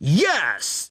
Yes!